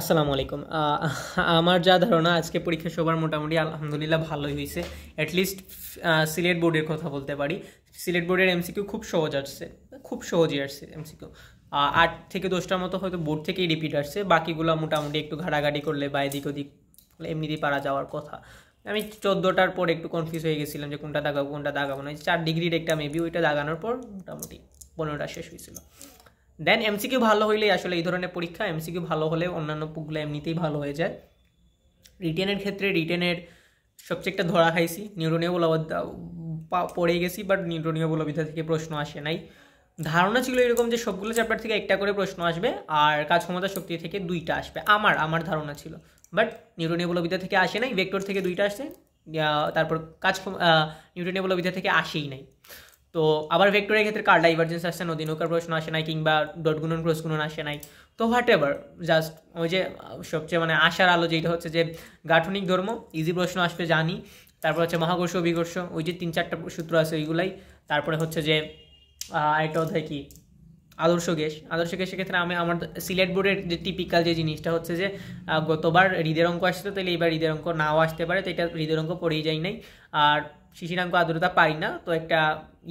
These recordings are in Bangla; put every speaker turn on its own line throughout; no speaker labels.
আসসালামু আলাইকুম। আমার যা ধারণা, আজকে পরীক্ষা সবার মোটামুটি আলহামদুলিল্লাহ ভালোই হয়েছে। অ্যাটলিস্ট সিলেট বোর্ডের কথা বলতে পারি। সিলেট বোর্ডের এমসিকিউ খুব সহজ আসছে। খুব সহজই আসছে এমসিকিউ আট থেকে দশটার মতো হয়তো বোর্ড থেকেই রিপিট আসছে। বাকিগুলো মোটামুটি একটু ঘাটাঘাটি করলে বা এদিক ওদিক এমনিতেই পারা যাওয়ার কথা। আমি চোদ্দোটার পর একটু কনফিউজ হয়ে গেছিলাম যে কোনটা দাগাবো কোনটা দাগাবো না। চার ডিগ্রির একটা মেবি ওইটা দাগানোর পর মোটামুটি পনেরোটা শেষ হয়েছিল। দেন এমসিকিউ ভালো হইলেই আসলে এই ধরনের পরীক্ষা এমসিকিউ ভালো হলে অন্যান্য বুকগুলো এমনিতেই ভালো হয়ে যায়। রিটেনের ক্ষেত্রে রিটেনের সবচেয়ে একটা ধরা খাইছি নিউরনীয় বলবিদ্যা পড়ে গেছি বাট নিউরনীয় বলবিদ্যা থেকে প্রশ্ন আসে নাই। ধারণা ছিল এরকম যে সবগুলো চ্যাপ্টার থেকে একটা করে প্রশ্ন আসবে আর কাজ ক্ষমতা শক্তি থেকে দুইটা আসবে আমার আমার ধারণা ছিল। বাট নিউরনীয় বলবিদ্যা থেকে আসে নাই ভেক্টর থেকে দুইটা আহ, তারপর কাজ নিউটনীয় বলবিদ্যা থেকে আসেই নাই। তো আবার ভেক্টরের ক্ষেত্রে কার ডাইভার্জেন্স আসছে? নদী নৌকার প্রশ্ন আসে নাই কিংবা ডট গুণন ক্রস গুণন আসে নাই। তো হোয়াট এভার জাস্ট ওই যে, সবচেয়ে মানে আশার আলো যেটা হচ্ছে যে, গাঠনিক ধর্ম ইজি প্রশ্ন আসবে জানি। তারপর হচ্ছে মহাকর্ষ, অভিকর্ষ, ওই যে তিন চারটা সূত্র আছে ওইগুলাই। তারপরে হচ্ছে যে আরেকটা অধ্যায় কি? আদর্শ গ্যাস। আদর্শ গ্যাসের ক্ষেত্রে আমি আমার সিলেট বোর্ডের যে টিপিক্যাল যে জিনিসটা হচ্ছে যে গতবার হৃদের অঙ্ক আসতো তাহলে এবার হৃদের অঙ্ক নাও আসতে পারে, তো এটা হৃদের অঙ্ক পড়েই যাই নাই। আর শিশিরাঙ্ক আদ্রতা পাই না, তো একটা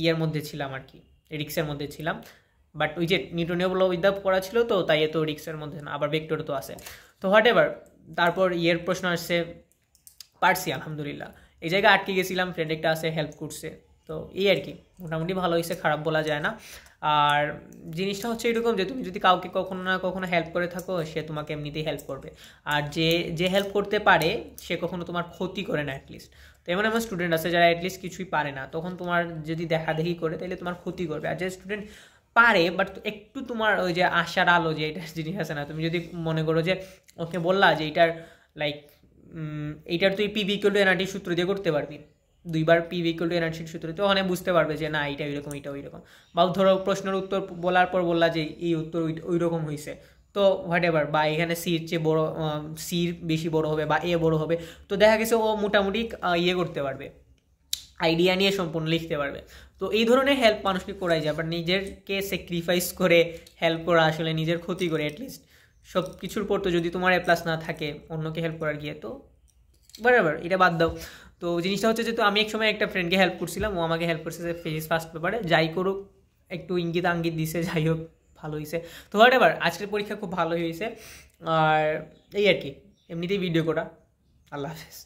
ইয়ের মধ্যে ছিলাম আর কি, রিক্সের মধ্যে ছিলাম। বাট ওই যে নিউটনীয় বিদ্যা পড়া ছিল তো, তাই তো রিক্সের মধ্যে না, আবার ভেক্টর তো আছে। তো হোয়াট এভার তারপর ইয়ের প্রশ্ন আসছে পারছি আলহামদুলিল্লাহ। এই জায়গায় আটকে গেছিলাম ফ্রেন্ড একটা আছে হেল্প করছে। তো এই আর কি, মোটামুটি ভালো হয়েছে, খারাপ বলা যায় না। আর জিনিসটা হচ্ছে এরকম যে তুমি যদি কাউকে কখনো না কখনো হেল্প করে থাকো, সে তোমাকে এমনিতেই হেল্প করবে। আর যে যে হেল্প করতে পারে, সে কখনো তোমার ক্ষতি করে না অ্যাটলিস্ট তো এমন এমন স্টুডেন্ট আছে যারা অ্যাটলিস্ট কিছুই পারে না। তখন তোমার যদি দেখা দেখি করে তাহলে তোমার ক্ষতি করবে। আর যে স্টুডেন্ট পারে বাট একটু তোমার ওই যে আশার আলো যে এটা জিনিস আছে না, তুমি যদি মনে করো যে ওকে বললা যে এটার লাইক এইটার তুই পি ইকুয়াল টু এনআরটি সূত্র দিয়ে করতে পারবি। দুইবার পি ইকুয়াল টু এনআরটির সূত্র, তো ওখানে বুঝতে পারবে যে না এটা ওইরকম এটা ওইরকম। বা ধরো প্রশ্নের উত্তর বলার পর বললা যে এই উত্তর ওই রকম হয়েছে তো হোয়াট এভার বা এখানে সির চেয়ে বড় সির বেশি বড় হবে বা এ বড় হবে, তো দেখা গেছে ও মোটামুটি ইয়ে করতে পারবে। আইডিয়া নিয়ে সম্পূর্ণ লিখতে পারবে। তো এই ধরনের হেল্প মানুষকে করাই যায় বাট নিজেরকে স্যাক্রিফাইস করে হেল্প করা আসলে নিজের ক্ষতি করে অ্যাটলিস্ট সব কিছুর পর তো যদি তোমার এ প্লাস না থাকে, অন্যকে হেল্প করার গিয়ে তো বরাবর এটা বাদ দাও। তো জিনিসটা হচ্ছে যে তো আমি এক সময় একটা ফ্রেন্ডকে হেল্প করছিলাম, ও আমাকে হেল্প করছে ফেস ফার্স্ট পেপারে যাই করুক, একটু ইঙ্গিত আঙ্গিত দিছে, যাই হোক, ভালো হয়েছে তো হোয়াট এভার আজকের পরীক্ষা খুব ভালো হয়েছে আর এই আর কি, এমনিতেই ভিডিও করা। আল্লাহ হাফেজ।